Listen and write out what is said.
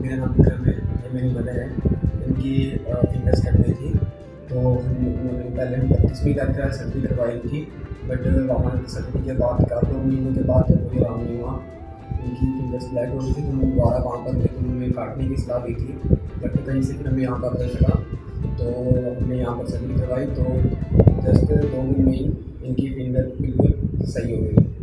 हमें ये मेरी मदर है। इनकी फिंगर्स कट गई थी। तो उन्होंने पहले हम बत्तीसवीं तक का सर्जरी करवाई थी बट वहाँ सर्जरी के बाद का दो महीने के बाद मुझे आराम नहीं हुआ इनकी फिंगर्स ब्लैक हो गई थी तो मैं दोबारा वहाँ पर लेकिन उन्होंने काटने की सलाह दी थी बट कहीं से फिर हमें यहाँ पर पता चला तो हमने यहाँ पर सर्जरी करवाई तो जस्ट दो दिन में ही इनकी फिंगर बिल्कुल सही हो गई।